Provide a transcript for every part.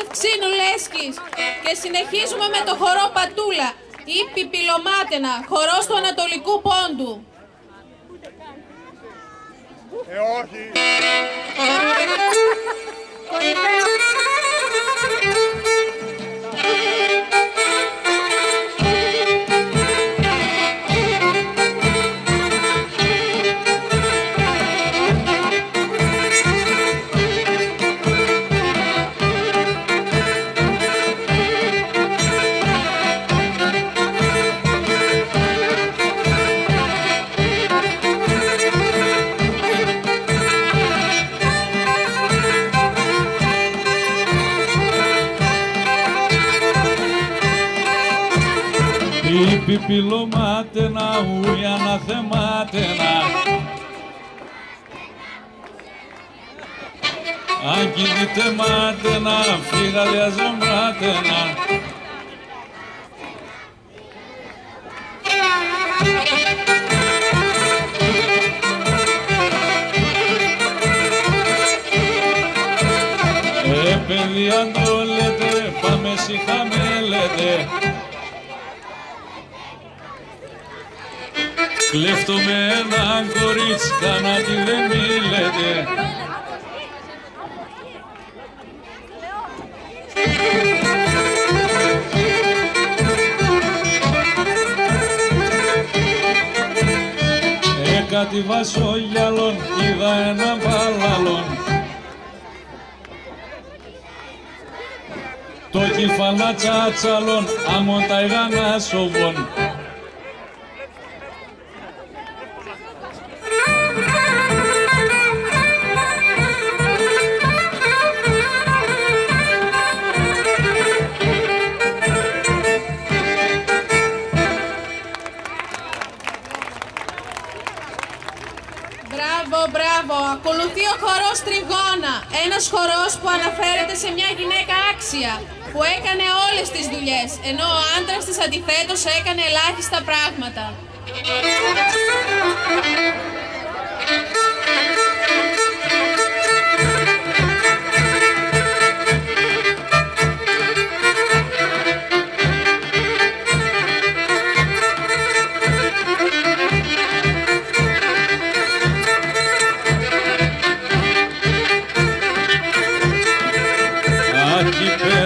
χορευτές της Ευξήνου Λέσχης. Και συνεχίζουμε με το χορό Πατούλα ή Πιπιλομάτενα, χορός του Ανατολικού Πόντου. Ε, όχι. Πιπιλωμάτενα, ουι αναθεμάτενα. Αν κινείτε μάτενα, φύγα διαζωμάτενα. Ε, παιδιά το λέτε, πάμε σιχαμέλετε. Κλέφτω με ένα κορίτσι, κανάτι δεν μιλέτε. Ε, κάτι βασόγιαλον, είδα ένα μπαλαλον. Το κυφαλά τσάτσαλον, άμον τα ηγανά Ακολουθεί ο χορός Τριγώνα. Ένας χορός που αναφέρεται σε μια γυναίκα άξια που έκανε όλες τις δουλειές, ενώ ο άντρας της αντιθέτως έκανε ελάχιστα πράγματα.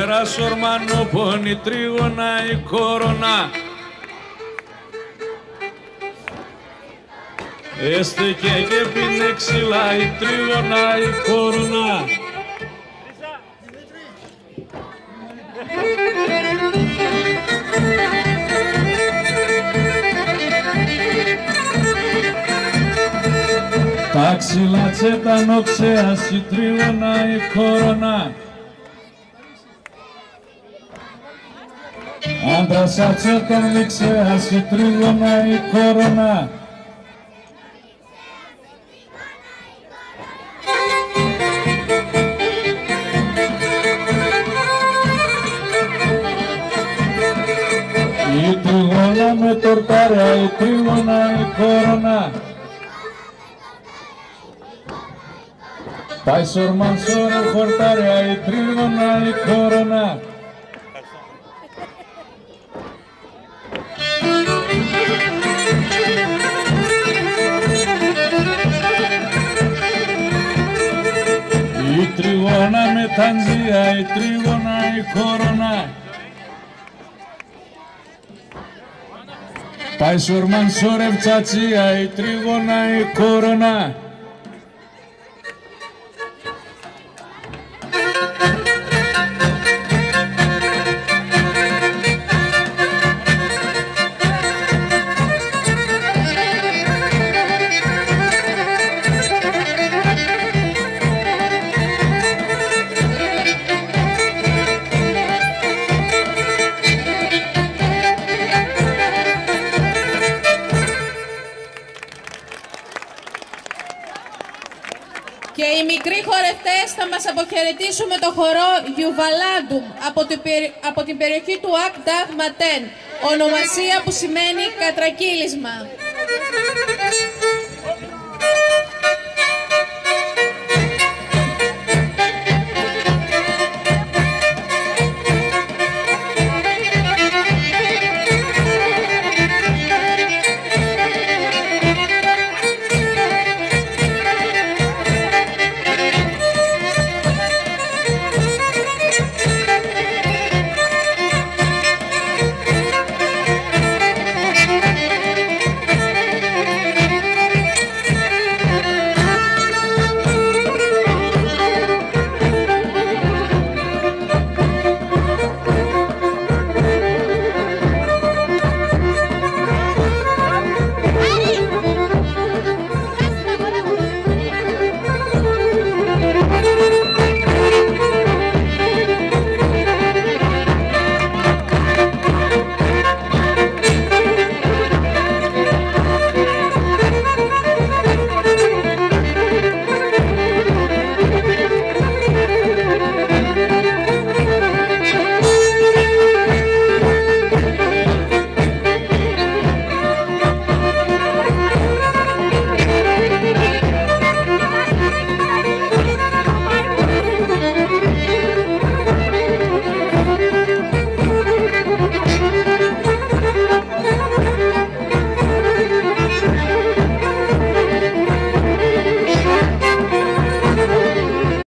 Αχ, πέρα σορμανό πόνι τρίγωνα η κορώνα. Έστεκε και πίνε ξυλά η τρίγωνα η κορώνα. Τα ξυλά τσέτανο ξέας η τρίγωνα η κορώνα. Άντρας ατσέτων δεξιάς η τρίγωνα η κορώνα. Η τρίγωνα με τορτάρια, η τρίγωνα η κορώνα. Πάει σορμαν σωρε χορτάρια, η τρίγωνα η κορώνα. Τριγώνα με τανζία, η τρίγωνα η κορώνα. Πάει σορμαν σόρευ τσατσία, η τρίγωνα η κορώνα. Και οι μικροί χορευτές θα μας αποχαιρετήσουν με το χορό Γιουβαλάντουμ από την, περι- από την περιοχή του Ακ Νταγ Ματέν, ονομασία που σημαίνει κατρακύλισμα.